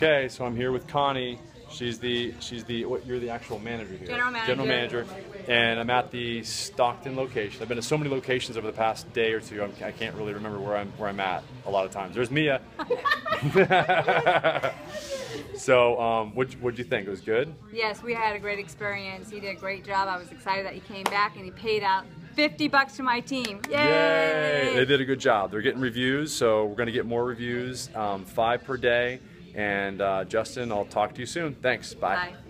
Okay, so I'm here with Connie. She's the she's the what you're the actual manager here. General manager. General manager, and I'm at the Stockton location. I've been to so many locations over the past day or two. I'm, I can't really remember where I'm where I'm at a lot of times. There's Mia. so, um, what what'd you think? It was good. Yes, we had a great experience. He did a great job. I was excited that he came back and he paid out 50 bucks to my team. Yay! They did a good job. They're getting reviews, so we're going to get more reviews, um, five per day. And uh, Justin, I'll talk to you soon. Thanks. Bye. Bye.